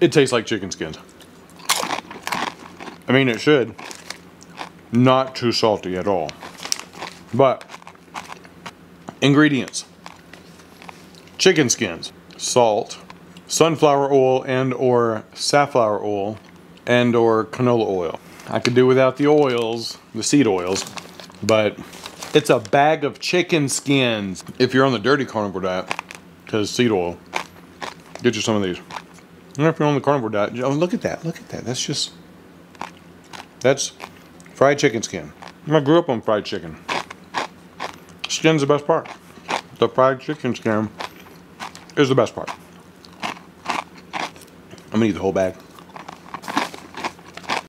It tastes like chicken skins. I mean, it should. Not too salty at all. But, ingredients. Chicken skins, salt, sunflower oil and or safflower oil and or canola oil. I could do without the oils, the seed oils, but it's a bag of chicken skins. If you're on the dirty carnivore diet, because seed oil, get you some of these. And if you're on the carnivore diet, oh, look at that, look at that. That's just, that's fried chicken skin. I grew up on fried chicken. Skin's the best part. The fried chicken skin is the best part. I'm gonna eat the whole bag.